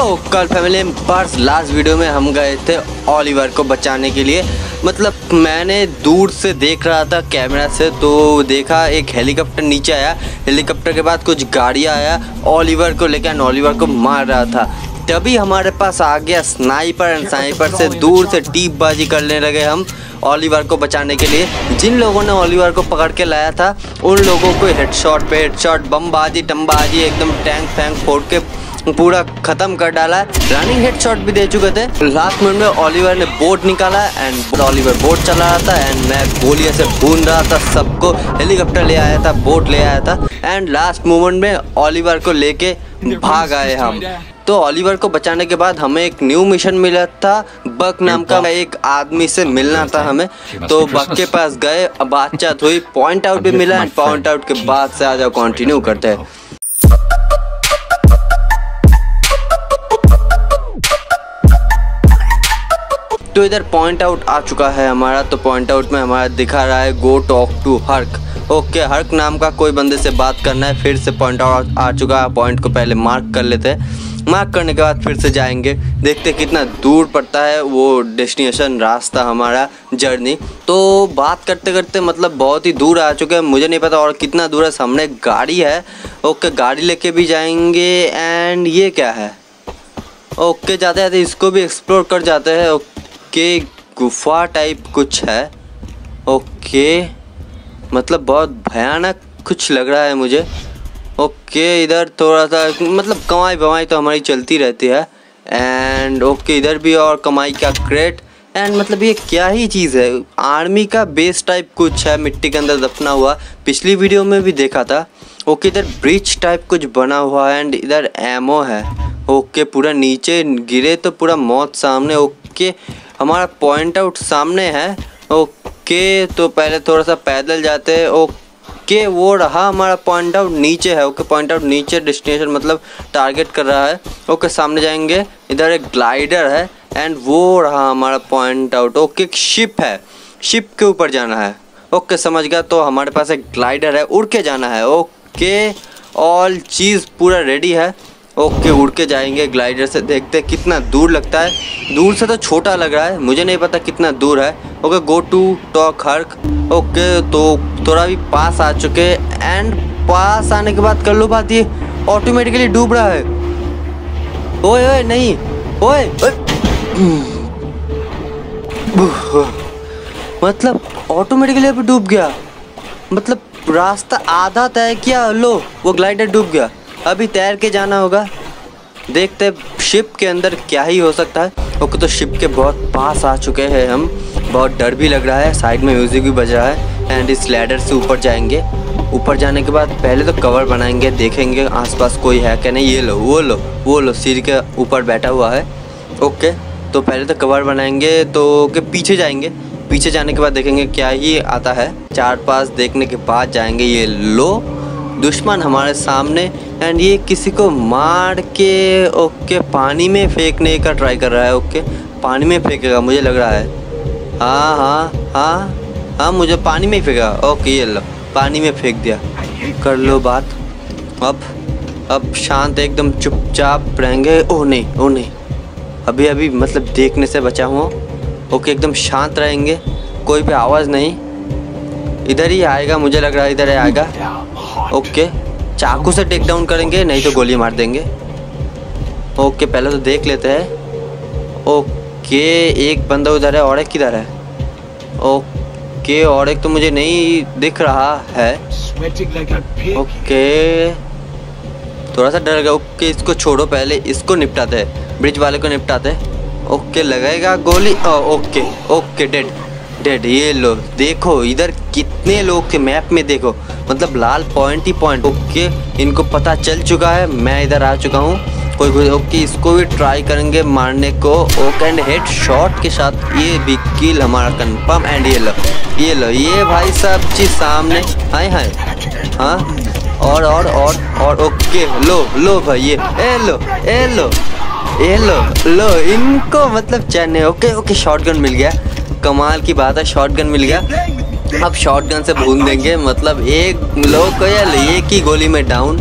तो कल फैमिली बर्स last video में हम गए थे ओलिवर को बचाने के लिए। मतलब मैंने दूर से देख रहा था कैमरा से तो देखा एक हेलीकॉप्टर नीचे आया। हेलीकॉप्टर के बाद कुछ गाड़ियाँ आया ओलिवर को लेकर ओलिवर को मार रहा था। तभी हमारे पास आ गया स्नाइपर एंड स्नाइपर से दूर से टीप बाजी करने लगे हम ओलिवर को बचाने के लिए। जिन लोगों ने ओलिवर को पकड़ के लाया था, उन लोगों को हेडशॉट पे हेडशॉट बमबाजी, टम्बाजी, एकदम टैंक फैंक फोड़ के पूरा खत्म कर डाला रनिंग हेडशॉट भी दे चुके थे। लास्ट मिनट में ओलिवर ने बोट निकाला एंड ओलिवर बोट चला रहा था एंड मैं गोलियों से भून रहा था। सबको हेलीकॉप्टर ले आया था बोट ले आया था। एंड लास्ट मोमेंट में ओलिवर को लेके भाग आए हम। तो ओलिवर को बचाने के बाद हमें एक न्यू मिशन मिला था। बक नाम का एक आदमी से मिलना था हमें। तो बक के पास गए बातचीत हुई पॉइंट आउट भी मिला एंड पॉइंट आउट के बाद से आज कंटिन्यू करते हैं। तो इधर पॉइंट आउट आ चुका है हमारा तो पॉइंट आउट में हमारा दिखा रहा है go talk to Herk okay Herk नाम का कोई बंदे से बात करना है, फिर से पॉइंट आउट आ चुका है पॉइंट को पहले मार्क कर लेते हैं। मार्क करने के बाद फिर से जाएँगे, देखते कितना दूर पड़ता है वो डेस्टिनेशन रास्ता हमारा जर्नी तो बात करते करते मतलब बहुत ही दूर आ चुके हैं, मुझे नहीं पता और कितना दूर है, सामने गाड़ी है। ओके गाड़ी लेके भी जाएँगे एंड ये क्या है? ओके जाते जाते इसको भी एक्सप्लोर कर जाते हैं ओके गुफा टाइप कुछ है। ओके मतलब बहुत भयानक कुछ लग रहा है मुझे। ओके इधर थोड़ा सा मतलब कमाई बमाई तो हमारी चलती रहती है। एंड ओके इधर भी और कमाई का क्रेट एंड मतलब ये क्या ही चीज़ है। आर्मी का बेस टाइप कुछ है, मिट्टी के अंदर दफना हुआ। पिछली वीडियो में भी देखा था। ओके इधर ब्रिज टाइप कुछ बना हुआ है एंड इधर एमओ है। ओके पूरा नीचे गिरे तो पूरा मौत सामने। ओके हमारा पॉइंट आउट सामने है। ओके तो पहले थोड़ा सा पैदल जाते हैं। ओके वो रहा हमारा पॉइंट आउट नीचे है। ओके पॉइंट आउट नीचे डेस्टिनेशन मतलब टारगेट कर रहा है। ओके सामने जाएँगे। इधर एक ग्लाइडर है एंड वो रहा हमारा पॉइंट आउट ओके एक शिप है। शिप के ऊपर जाना है। ओके समझ गया? तो हमारे पास एक ग्लाइडर है। उड़ के जाना है। ओके ऑल चीज़ पूरा रेडी है। ओके, उड़ के जाएँगे ग्लाइडर से। देखते हैं कितना दूर लगता है। दूर से तो छोटा लग रहा है, मुझे नहीं पता कितना दूर है। Okay go to talk Herk okay तो थोड़ा भी पास आ चुके एंड पास आने के बाद कर लो बात ये ऑटोमेटिकली डूब रहा है। ओए ओए, नहीं। ओए। मतलब ऑटोमेटिकली अभी डूब गया। मतलब रास्ता आधा तय किया, लो, वो ग्लाइडर डूब गया। अभी तैर के जाना होगा। देखते शिप के अंदर क्या ही हो सकता है। ओके तो शिप के बहुत पास आ चुके हैं हम। बहुत डर भी लग रहा है। साइड में म्यूज़िक भी बज रहा है एंड इस लैडर से ऊपर जाएँगे। ऊपर जाने के बाद पहले तो कवर बनाएँगे, देखेंगे आसपास कोई है क्या नहीं। ये लो, वो लो वो लो, सिर के ऊपर बैठा हुआ है। ओके तो पहले तो कवर बनाएँगे तो के पीछे जाएँगे। पीछे जाने के बाद देखेंगे क्या ही आता है। चार पास देखने के बाद जाएँगे ये लो। दुश्मन हमारे सामने एंड ये किसी को मार के, ओके, पानी में फेंकने का ट्राई कर रहा है, ओके। पानी में फेंकेगा, मुझे लग रहा है। हाँ हाँ हाँ हाँ मुझे पानी में ही फेंका ओके, ये लो, पानी में फेंक दिया। कर लो बात। अब अब शांत, एकदम चुपचाप रहेंगे। ओ नहीं ओ नहीं। अभी अभी मतलब देखने से बचा हुआ ओके, एकदम शांत रहेंगे। कोई भी आवाज़ नहीं। इधर ही आएगा, मुझे लग रहा है, इधर ही आएगा। ओके चाकू से टेक डाउन करेंगे नहीं तो गोली मार देंगे। ओके पहले तो देख लेते हैं। ओके एक बंदा उधर है और एक किधर है? ओके और एक तो मुझे नहीं दिख रहा है। ओके थोड़ा सा डर गया ओके इसको छोड़ो पहले इसको निपटाते हैं। ब्रिज वाले को निपटाते ओके लगेगा गोली ओके ओके डेड डेड ये लो, देखो, इधर कितने लोग थे मैप में देखो मतलब लाल पॉइंट ही पॉइंट ओके इनको पता चल चुका है, मैं इधर आ चुका हूँ, कोई कोई ओके इसको भी ट्राई करेंगे मारने को ओके एंड हेड शॉट के साथ, ये भी किल हमारा कंफर्म एंड ये लो ये लो, ये भाई सब चीज़ सामने, हाय हाय हाँ और और और और ओके लो लो भाई, ये, ए लो ए लो ए लो लो, इनको मतलब चैन है ओके ओके शॉटगन मिल गया कमाल की बात है शॉटगन मिल गया। अब शॉटगन से भून देंगे मतलब एक लोग को या एक ही गोली में डाउन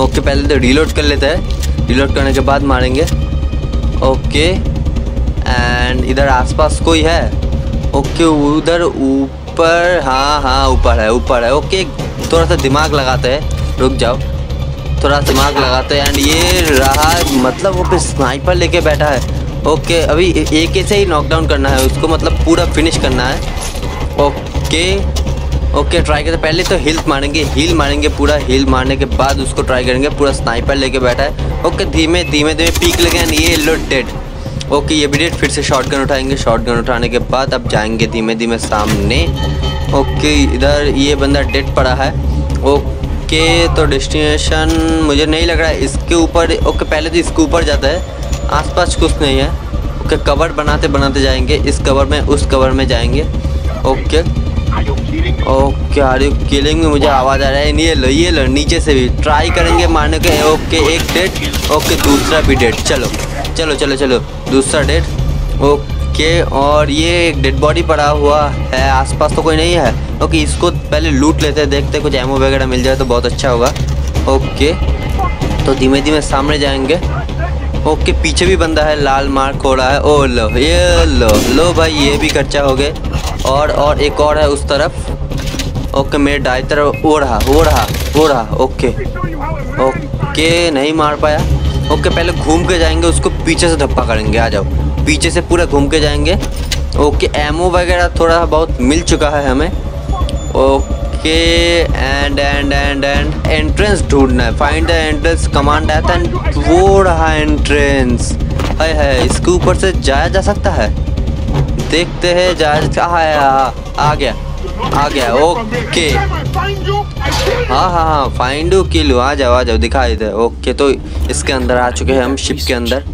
ओके पहले तो रीलोड कर लेते हैं। रीलोड करने के बाद मारेंगे। ओके एंड इधर आसपास कोई है? ओके उधर ऊपर हाँ हाँ ऊपर है ऊपर है। ओके थोड़ा सा दिमाग लगाते हैं। रुक जाओ। थोड़ा दिमाग लगाते हैं। एंड ये रहा मतलब वो पे स्नाइपर लेके बैठा है। ओके, अभी एक से ही नॉकडाउन करना है, उसको मतलब पूरा फिनिश करना है। ओके ओके ट्राई करते, पहले तो हिल मारेंगे हिल मारेंगे पूरा हिल मारने के बाद उसको ट्राई करेंगे, पूरा स्नाइपर लेके बैठा है। ओके, धीमे धीमे धीमे पीक लगे ये लो डेड ओके, ये भी डेड फिर से शॉर्ट गन उठाएँगे शॉर्ट गन उठाने के बाद अब जाएँगे धीमे धीमे सामने। ओके, इधर ये बंदा डेड पड़ा है। ओके तो डेस्टिनेशन मुझे नहीं लग रहा है, इसके ऊपर, ओके, पहले तो इसके ऊपर जाता है। आसपास कुछ नहीं है। ओके, कवर बनाते बनाते जाएँगे। इस कवर में, उस कवर में जाएँगे। Okay. Okay, are you killing में? मुझे आवाज़ आ रहा है। ये लो ये लो, नीचे से भी। ट्राई करेंगे मारने के। ओके, एक डेट। ओके, दूसरा भी डेट। चलो चलो चलो चलो। दूसरा डेट। ओके, और ये एक डेड बॉडी पड़ा हुआ है। आसपास तो कोई नहीं है। ओके, इसको पहले लूट लेते हैं। देखते कुछ एमओ वगैरह मिल जाए तो बहुत अच्छा होगा। ओके तो धीमे धीमे सामने जाएँगे। ओके, पीछे भी बंदा है, लाल मार्क हो रहा है, ओ लो, ये लो लो भाई, ये भी कच्चा हो गए। और और एक और है उस तरफ़। ओके, मेरे डाई तरफ़ हो रहा हो रहा हो रहा, ओके। ओके, नहीं मार पाया। ओके, पहले घूम के जाएँगे, उसको पीछे से धप्पा करेंगे, आ जाओ। पीछे से पूरा घूम के जाएँगे। ओके एमओ वगैरह थोड़ा बहुत मिल चुका है हमें। Okay and and and and entrance ढूंढना है। फाइंड द एंट्रेंस कमांड है वो रहा एंट्रेंस है है इसके ऊपर से जाया जा सकता है? देखते हैं जाया कहाँ है। आ गया आ गया, ओके। हाँ हाँ हाँ फाइंड किल आ जाओ आ जाओ दिखाई दे ओके तो इसके अंदर आ चुके हैं हम शिप के अंदर।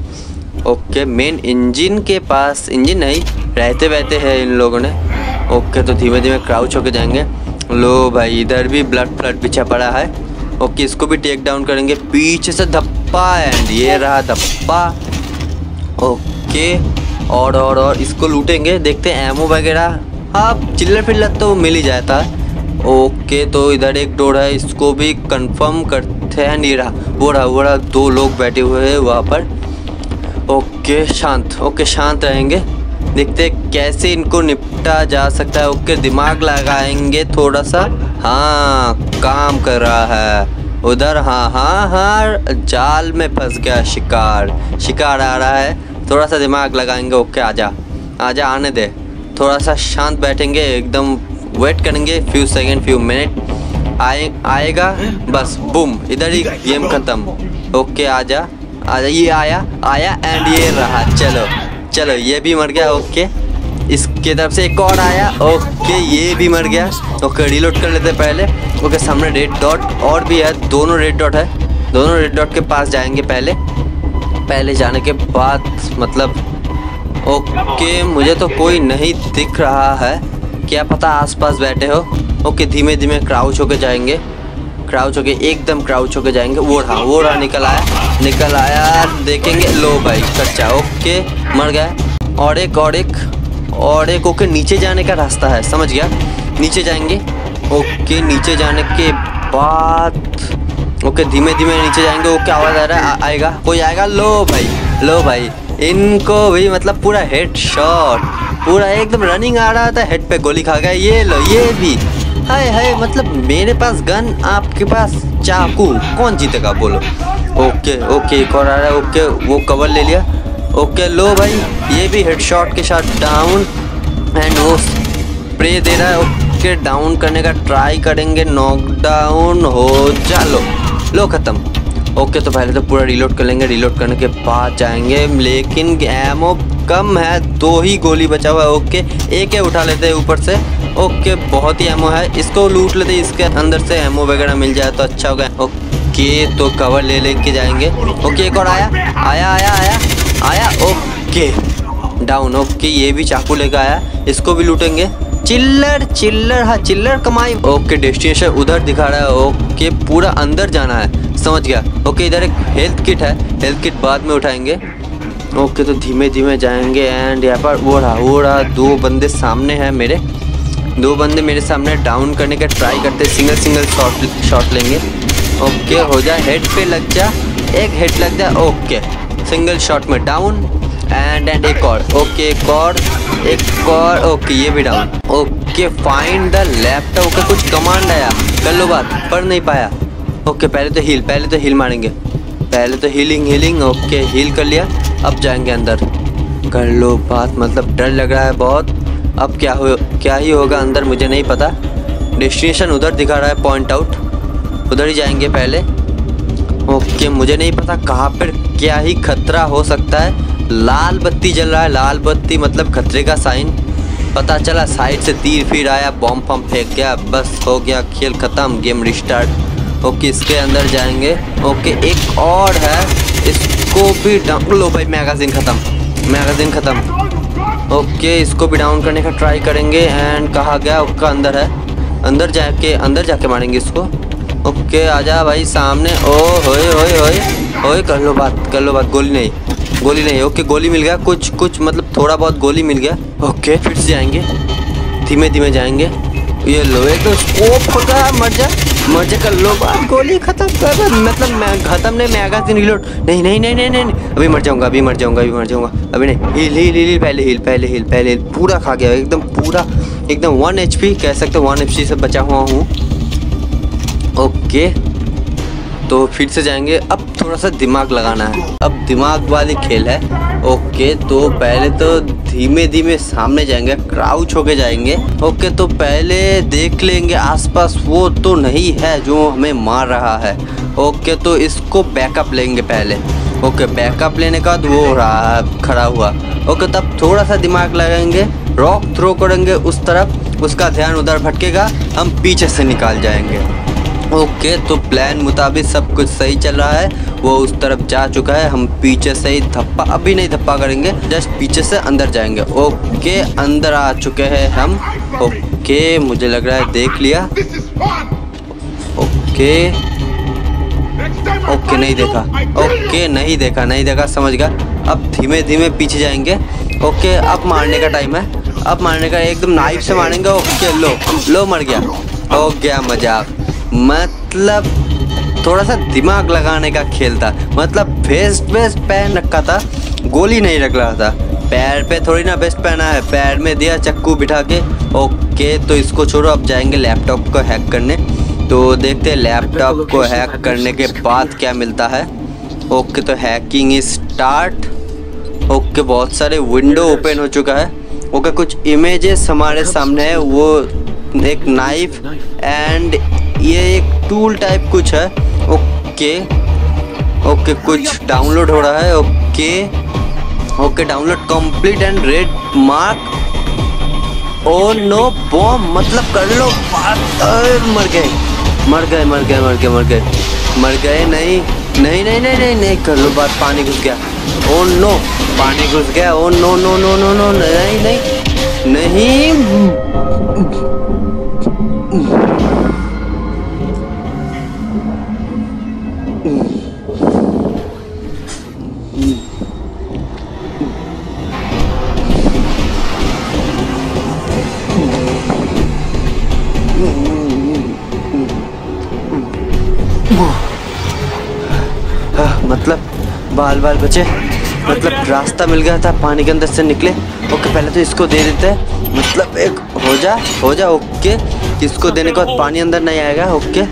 ओके मेन इंजन के पास इंजन नहीं रहते रहते हैं इन लोगों ने। ओके तो धीमे धीमे क्राउच होके जाएँगे। लो भाई, इधर भी ब्लड फ्लड पीछे पड़ा है। ओके इसको भी टेक डाउन करेंगे, पीछे से धप्पा एंड ये रहा धप्पा। ओके, और और और इसको लूटेंगे, देखते हैं एमओ वगैरह। हाँ चिल्लर फिल्लर तो मिल ही जाता। ओके तो इधर एक डोर है, इसको भी कंफर्म करते हैं, नहीं रहा। वो रहा वो रहा, दो लोग बैठे हुए हैं वहाँ पर। ओके, शांत ओके, शांत रहेंगे। देखते कैसे इनको निपटा जा सकता है। ओके, दिमाग लगाएँगे थोड़ा सा हाँ काम कर रहा है। उधर हाँ हाँ हाँ जाल में फंस गया शिकार। शिकार आ रहा है। थोड़ा सा दिमाग लगाएँगे। ओके, आजा। आजा, आने दे। थोड़ा सा शांत बैठेंगे, एकदम वेट करेंगे। Few second, few minute. आए, आएगा, बस, बुम, इधर ही गेम ख़त्म। ओके, आजा। आजा, ये आया आया, एंड ये रहा, चलो। चलो, ये भी मर गया, ओके। इसके तरफ़ से एक और आया, ओके, ये भी मर गया। ओके रिलोड कर लेते पहले। ओके, सामने रेड डॉट और भी है, दोनों रेड डॉट है। दोनों रेड डॉट के पास जाएँगे पहले। पहले जाने के बाद मतलब ओके, मुझे तो कोई नहीं दिख रहा है। क्या पता आसपास बैठे हो। ओके धीमे धीमे क्राउच होके जाएँगे। क्राउच होके, एकदम क्राउच होके जाएँगे। वो रहा वो रहा, निकल आया। निकल आया देखेंगे। लो भाई, कच्चा, ओके, मर गया। और एक और एक और एक, ओके, नीचे जाने का रास्ता है, समझ गया? नीचे जाएँगे। ओके, नीचे जाने के बाद, ओके, धीमे धीमे नीचे जाएँगे। ओके, आवाज़ आ रहा है आएगा, कोई आएगा? लो भाई लो भाई, इनको भी मतलब पूरा हेड शॉट पूरा एकदम रनिंग आ रहा था हेड पे गोली खा गया। ये लो, ये भी। हाय हाय मतलब मेरे पास गन आपके पास चाकू, कौन जीतेगा, बोलो? ओके ओके, एक और आ रहा है, ओके, वो कवर ले लिया। ओके, लो भाई, ये भी हेड शॉट के साथ डाउन एंड वो स्प्रे दे रहा है, ओके डाउन करने का ट्राई करेंगे नॉकडाउन हो, चलो, लो ख़त्म। ओके तो पहले तो पूरा रिलोड कर लेंगे रिलोड करने के बाद जाएँगे, लेकिन एमओ कम है, दो ही गोली बचा हुआ है, ओके, एक है उठा लेते हैं ऊपर से। ओके, बहुत ही एमओ है, इसको लूट लेते इसके अंदर से एमओ वगैरह मिल जाए तो अच्छा होगा, ओके। तो कवर ले लेके जाएँगे। ओके एक और आया। आया आया आया। आया ओके डाउन ओके ये भी चाकू लेकर आया। इसको भी लूटेंगे। चिल्लर चिल्लर हाँ चिल्लर कमाई। ओके डेस्टिनेशन उधर दिखा रहा है। ओके पूरा अंदर जाना है। समझ गया। ओके इधर एक हेल्थ किट है। हेल्थ किट बाद में उठाएँगे। ओके तो धीमे धीमे जाएँगे। एंड यहाँ पर वो रहा वो रहा। दो बंदे सामने हैं मेरे। दो बंदे मेरे सामने डाउन करने का ट्राई करते सिंगल सिंगल शॉट शॉट लेंगे। ओके, हो जाए हेड पे लग जा, एक हेड लग जाए ओके। सिंगल शॉट में डाउन एंड एंड एक और, ओके, एक और एक और, ओके, ये भी down okay find the laptop okay कुछ कमांड आया। कर लो बात, पढ़ नहीं पाया। ओके, पहले तो हील पहले तो हील मारेंगे। पहले तो हीलिंग हीलिंग ओके हील कर लिया। अब जाएँगे अंदर। कर लो बात मतलब डर लग रहा है बहुत। अब क्या हो, क्या ही होगा अंदर, मुझे नहीं पता। डेस्टिनेशन उधर दिखा रहा है पॉइंट आउट उधर ही जाएँगे पहले। ओके, मुझे नहीं पता कहाँ पर क्या ही खतरा हो सकता है। लाल बत्ती जल रहा है, लाल बत्ती मतलब खतरे का साइन। पता चला साइड से तीर फिर आया बॉम्ब पम्प फेंक गया, बस हो गया, खेल ख़त्म गेम रिस्टार्ट ओके, इसके अंदर जाएँगे। ओके, एक और है, इसको भी डाउन लो भाई मैगजीन ख़त्म मैगजीन ख़त्म। ओके, इसको भी डाउन करने का ट्राई करेंगे एंड कहा गया? उसका अंदर है। अंदर जाके अंदर जाके मारेंगे इसको। ओके, आजा भाई सामने। ओ, होए होए होए। होए, कर लो बात, कर लो बात। गोली नहीं गोली नहीं। ओके, गोली मिल गया। कुछ कुछ मतलब थोड़ा बहुत गोली मिल गया। ओके, फिर से जाएँगे। धीमे धीमे जाएँगे। ये लो, एक तो स्कोप होगा मर जा मर जा, कर लो बात। गोली खत्म कर मतलब मैं खत्म नहीं मैगजीन रिलोड नहीं नहीं नहीं नहीं नहीं। अभी मर जाऊँगा, अभी मर जाऊँगा, अभी मर जाऊँगा। अभी नहीं। हिल हिल हिल पहले हिल पहले हिल पहले हिल पूरा खा गया, एकदम पूरा, एकदम वन एच पी कह सकते वन एच पी से बचा हुआ हूँ। ओके। तो फिर से जाएँगे। अब थोड़ा सा दिमाग लगाना है। अब दिमाग वाली खेल है। ओके तो पहले तो धीमे धीमे सामने जाएँगे। क्राउच होके जाएँगे। ओके तो पहले देख लेंगे आसपास। वो तो नहीं है जो हमें मार रहा है। ओके तो इसको बैकअप लेंगे पहले। ओके बैकअप लेने का वो रहा खड़ा हुआ। ओके, तब थोड़ा सा दिमाग लगाएँगे। रॉक थ्रो करेंगे उस तरफ़। उसका ध्यान उधर भटकेगा। हम पीछे से निकाल जाएँगे। ओके तो प्लान मुताबिक सब कुछ सही चल रहा है। वो उस तरफ़ जा चुका है। हम पीछे से ही धप्पा, अभी नहीं धप्पा करेंगे जस्ट पीछे से अंदर जाएँगे। ओके अंदर आ चुके हैं हम। ओके मुझे लग रहा है देख लिया। ओके ओके नहीं देखा। ओके नहीं देखा नहीं देखा, समझ गया। अब धीमे धीमे पीछे जाएँगे। ओके अब मारने का टाइम है। अब मारने का, एकदम नाइफ से मारेंगे। ओके लो लो मर गया। हो गया मज़ाक। मतलब थोड़ा सा दिमाग लगाने का खेल था। मतलब वेस्ट वेस्ट पहन रखा था गोली नहीं रख रहा था। पैर पे थोड़ी ना वेस्ट पहना है पैर में दिया चक्कू बिठा के। ओके तो इसको छोड़ो अब जाएँगे लैपटॉप को हैक करने। तो देखते हैं लैपटॉप को हैक करने के बाद क्या मिलता है। ओके तो हैकिंग स्टार्ट ओके बहुत सारे विंडो ओपन हो चुका है। ओके कुछ इमेजेस हमारे सामने है वो एक नाइफ एंड ये एक टूल टाइप कुछ है। ओके ओके कुछ डाउनलोड हो रहा है। Okay okay download complete and red mark oh no bomb मतलब कर लो मर गए। मर गए मर गए मर गए मर गए। मर गए, नहीं। नहीं नहीं नहीं नहीं नहीं, कर लो बात। पानी घुस गया। ओ नो पानी घुस गया। ओ no no no no no नहीं नहीं। नहीं। मतलब बाल बाल बचे मतलब रास्ता मिल गया था, पानी के अंदर से निकले। ओके, पहले तो इसको दे देते हैं। मतलब एक हो जा हो जा, ओके। इसको देने के बाद पानी अंदर नहीं आएगा, ओके।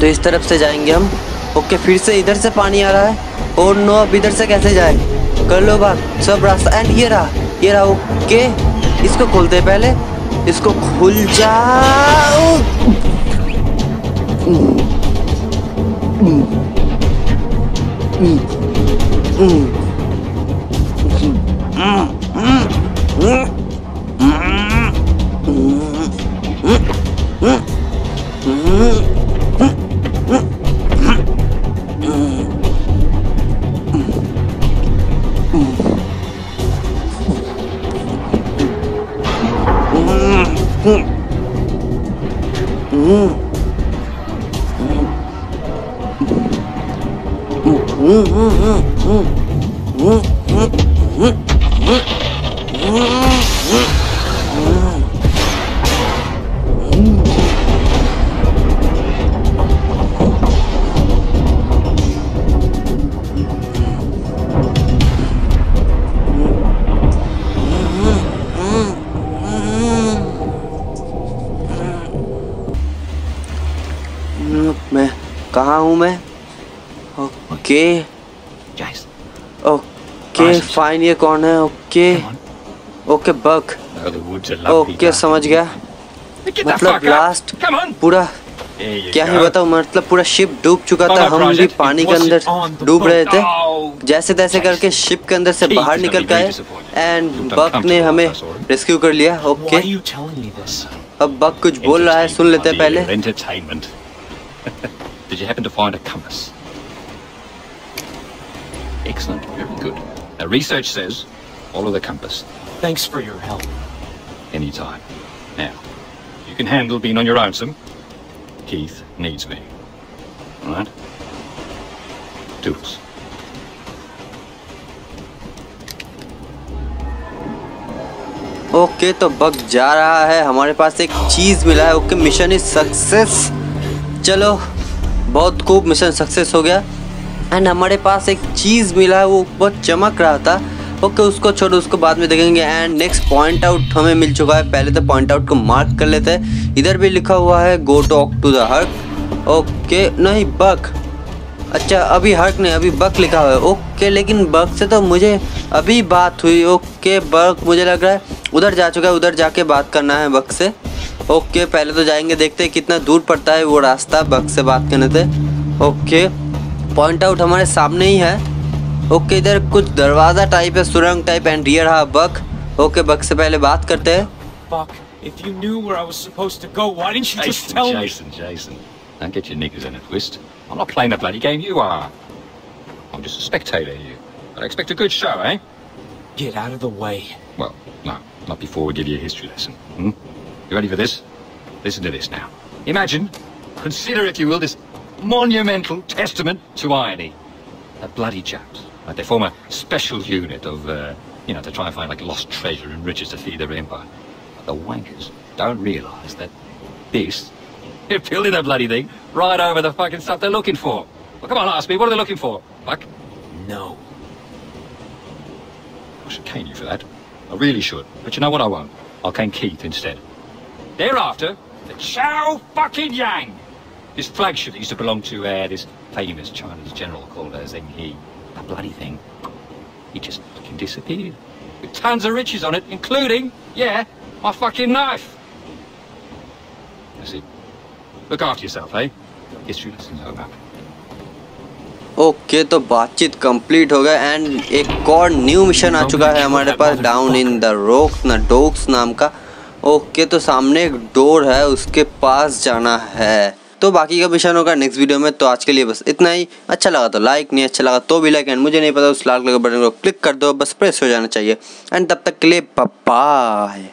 तो इस तरफ़ से जाएँगे हम। ओके, फिर से इधर से पानी आ रहा है। और नो, अब इधर से कैसे जाए? कर लो बात, सब रास्ता। एंड ये रहा ये रहा, ओके। इसको खोलते पहले। इसको खुल जाओ うん。うん、うん。कहाँ हूँ मैं? ओके। ओके फाइन ये कौन है? ओके। ओके बक। ओके समझ गया। मतलब लास्ट पूरा क्या ही बताऊ मतलब पूरा शिप डूब चुका था। हम भी पानी के अंदर डूब रहे थे। जैसे तैसे करके शिप के अंदर से बाहर निकल गए। एंड बक ने हमें रेस्क्यू कर लिया। ओके अब बक कुछ बोल रहा है सुन लेते हैं पहले। Did you happen to find a compass? Excellent. Very good. Now, research says follow the compass Thanks for your help. anytime. Now, you can handle being on your own some. Keith needs me. All right? Doodles. Okay तो बक जा रहा है हमारे पास एक चीज मिला है okay mission is success चलो बहुत खूब मिशन सक्सेस हो गया। एंड हमारे पास एक चीज़ मिला है वो बहुत चमक रहा था। ओके okay, उसको छोड़ो उसको बाद में देखेंगे। एंड नेक्स्ट पॉइंट आउट हमें मिल चुका है। पहले तो पॉइंट आउट को मार्क कर लेते हैं। इधर भी लिखा हुआ है go talk to the Herk okay नहीं बक अच्छा अभी हर्क नहीं अभी बक लिखा हुआ है। ओके लेकिन बक से तो मुझे अभी बात हुई। ओके बक मुझे लग रहा है उधर जा चुका है उधर जाके बात करना है बक से। ओके पहले तो जाएँगे देखते हैं कितना दूर पड़ता है वो रास्ता बक से बात करने से ओके पॉइंट आउट हमारे सामने ही है ओके इधर कुछ दरवाज़ा टाइप है सुरंग टाइप एंड रियर हा बक ओके बक से पहले बात करते हैं Buck, if you knew where I was supposed to go, why didn't you Jason, just tell Jason, me? Jason, Jason. Don't get your knickers in a twist. I'm not playing the bloody game you are. I'm just a spectator here. But I expect a good show, eh? Get out of the way. Well, no, not before we give you a history lesson. Hmm? You ready for this? Listen to this now. Imagine, consider if you will, this monumental testament to irony. The bloody chaps. Like they form a special unit of, uh, you know, to try and find like lost treasure and riches to feed their empire. But the wankers don't realise that this, they're building a bloody thing right over the fucking stuff they're looking for. Well, come on, ask me, what are they looking for? Fuck. No. I should cane you for that. I really should. But you know what I won't? I'll cane Keith instead. Thereafter, the Chow fucking Yang! This flagship that used to belong to uh, this famous Chinese general called uh, Zheng He. That bloody thing. He just fucking disappeared. With tons of riches on it, including, yeah, my fucking knife. That's it. Look after yourself, eh? History lesson's over. Okay तो बातचीत complete हो गया and एक और new mission आ चुका है हमारे पास डाउन इन द रोक ना डोक्स नाम का ओके तो सामने एक डोर है, उसके पास जाना है। तो बाकी का मिशन होगा नेक्स्ट वीडियो में तो आज के लिए बस इतना ही। अच्छा लगा तो लाइक नहीं अच्छा लगा तो भी लाइक एंड मुझे नहीं पता उस लाल कलर के बटन को क्लिक कर दो, बस प्रेस हो जाना चाहिए। एंड तब तक के लिए बाय